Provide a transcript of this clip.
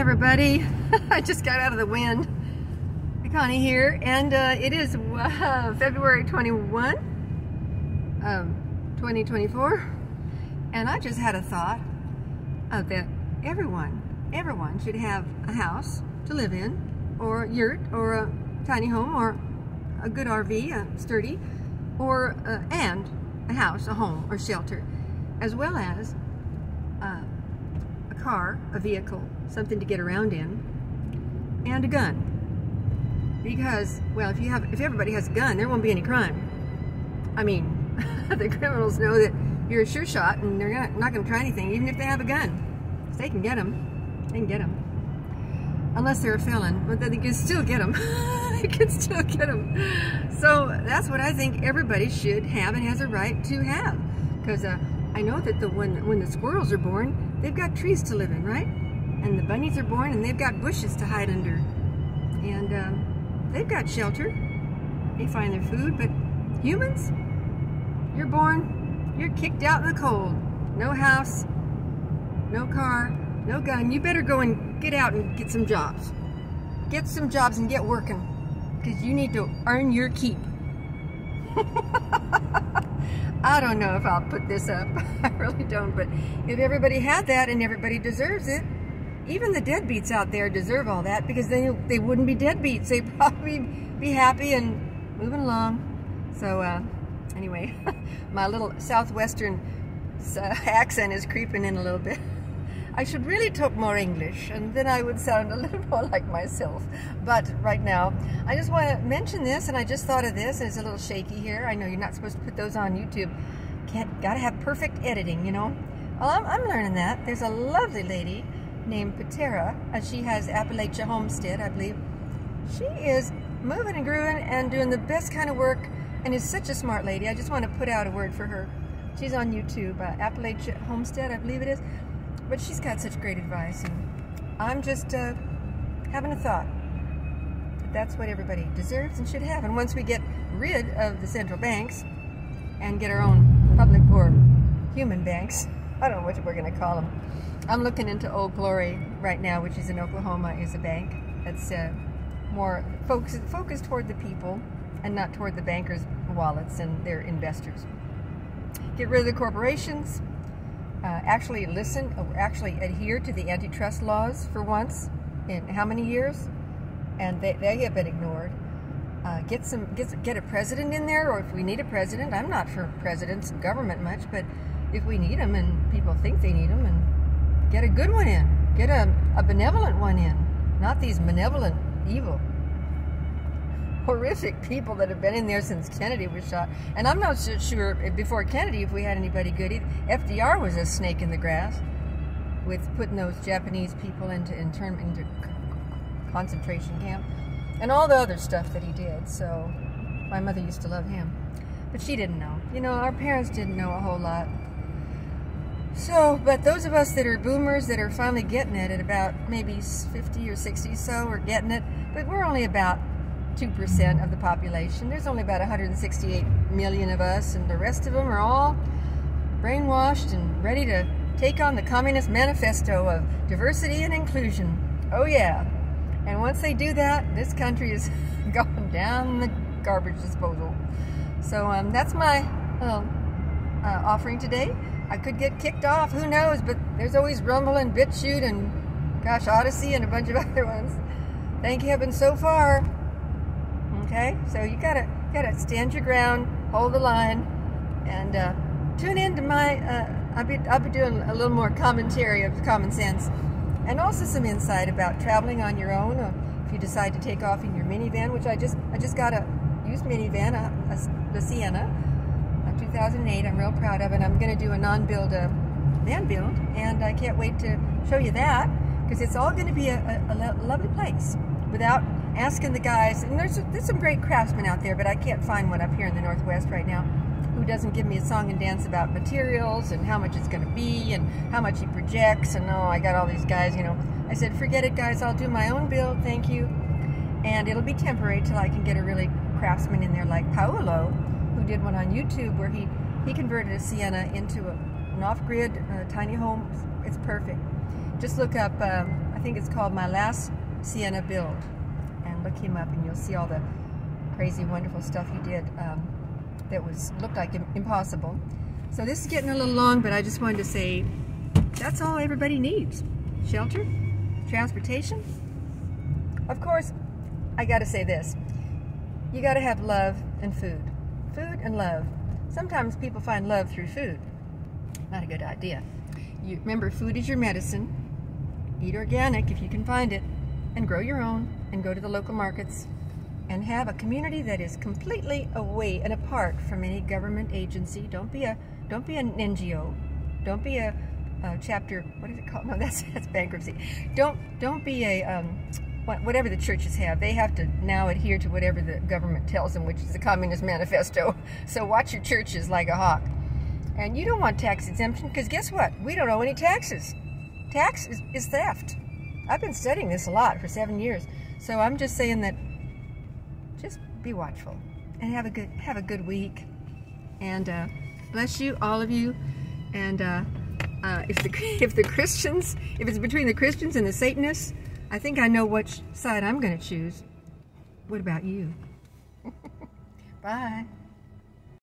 everybody. I just got out of the wind. Connie here, and uh, it is uh, February 21, um, 2024, and I just had a thought of that everyone, everyone should have a house to live in, or a yurt, or a tiny home, or a good RV, a sturdy, or uh, and a house, a home, or shelter, as well as uh, car, a vehicle, something to get around in, and a gun. Because, well, if you have, if everybody has a gun, there won't be any crime. I mean, the criminals know that you're a sure shot, and they're not, not going to try anything, even if they have a gun. If They can get them. They can get them. Unless they're a felon, but then they can still get them. they can still get them. So that's what I think everybody should have and has a right to have. Because uh, I know that the when when the squirrels are born, they've got trees to live in, right? And the bunnies are born, and they've got bushes to hide under. And um, they've got shelter. They find their food, but humans, you're born, you're kicked out in the cold. No house, no car, no gun. You better go and get out and get some jobs. Get some jobs and get working because you need to earn your keep. I don't know if I'll put this up. I really don't. But if everybody had that and everybody deserves it, even the deadbeats out there deserve all that because they they wouldn't be deadbeats. They'd probably be happy and moving along. So uh, anyway, my little southwestern uh, accent is creeping in a little bit. I should really talk more English and then I would sound a little more like myself. But right now, I just want to mention this and I just thought of this. And it's a little shaky here. I know you're not supposed to put those on YouTube. Can't, gotta have perfect editing, you know? Well, I'm, I'm learning that. There's a lovely lady named Patara. and she has Appalachia Homestead, I believe. She is moving and grooving and doing the best kind of work and is such a smart lady. I just want to put out a word for her. She's on YouTube, uh, Appalachia Homestead, I believe it is. But she's got such great advice, and I'm just uh, having a thought. That's what everybody deserves and should have. And once we get rid of the central banks and get our own public or human banks, I don't know what we're going to call them. I'm looking into Old Glory right now, which is in Oklahoma, is a bank that's uh, more focused, focused toward the people and not toward the bankers' wallets and their investors. Get rid of the corporations, uh, actually listen, uh, actually adhere to the antitrust laws for once in how many years? And they, they have been ignored. Uh, get some get, get a president in there, or if we need a president, I'm not for presidents and government much, but if we need them and people think they need them, and get a good one in, get a, a benevolent one in, not these malevolent evil horrific people that have been in there since Kennedy was shot. And I'm not so sure before Kennedy if we had anybody good. FDR was a snake in the grass with putting those Japanese people into in term, into concentration camp and all the other stuff that he did. So my mother used to love him, but she didn't know. You know, our parents didn't know a whole lot. So, but those of us that are boomers that are finally getting it at about maybe 50 or 60 so, are getting it, but we're only about 2% of the population. There's only about 168 million of us, and the rest of them are all brainwashed and ready to take on the Communist Manifesto of diversity and inclusion. Oh yeah. And once they do that, this country is going down the garbage disposal. So um, that's my uh, uh, offering today. I could get kicked off, who knows, but there's always Rumble and BitChute and, gosh, Odysee and a bunch of other ones. Thank heaven so far. Okay, so you gotta gotta stand your ground, hold the line, and uh, tune in to my. Uh, I'll be I'll be doing a little more commentary of common sense, and also some insight about traveling on your own. Or if you decide to take off in your minivan, which I just I just got a used minivan, a, a, the Sienna, a 2008. I'm real proud of it. I'm going to do a non-build, a uh, van build, and I can't wait to show you that because it's all going to be a, a, a lovely place without asking the guys, and there's, there's some great craftsmen out there, but I can't find one up here in the Northwest right now who doesn't give me a song and dance about materials and how much it's going to be and how much he projects and oh, I got all these guys, you know. I said, forget it, guys. I'll do my own build. Thank you. And it'll be temporary till I can get a really craftsman in there like Paolo, who did one on YouTube where he, he converted a Sienna into a, an off-grid uh, tiny home. It's perfect. Just look up, um, I think it's called My Last Sienna Build. And look him up and you'll see all the crazy, wonderful stuff he did um, that was looked like impossible. So this is getting a little long, but I just wanted to say that's all everybody needs. Shelter, transportation. Of course, I gotta say this. You gotta have love and food. Food and love. Sometimes people find love through food. Not a good idea. You remember, food is your medicine. Eat organic if you can find it, and grow your own, and go to the local markets, and have a community that is completely away and apart from any government agency. Don't be a don't be an NGO. Don't be a, a chapter. What is it called? No, that's that's bankruptcy. Don't don't be a um, whatever the churches have, they have to now adhere to whatever the government tells them, which is the Communist Manifesto. So watch your churches like a hawk. And you don't want tax exemption because guess what? We don't owe any taxes. Tax is, is theft. I've been studying this a lot for seven years. So I'm just saying that just be watchful and have a good have a good week. And uh, bless you, all of you. And uh, uh, if the if the Christians, if it's between the Christians and the Satanists, I think I know which side I'm going to choose. What about you? Bye.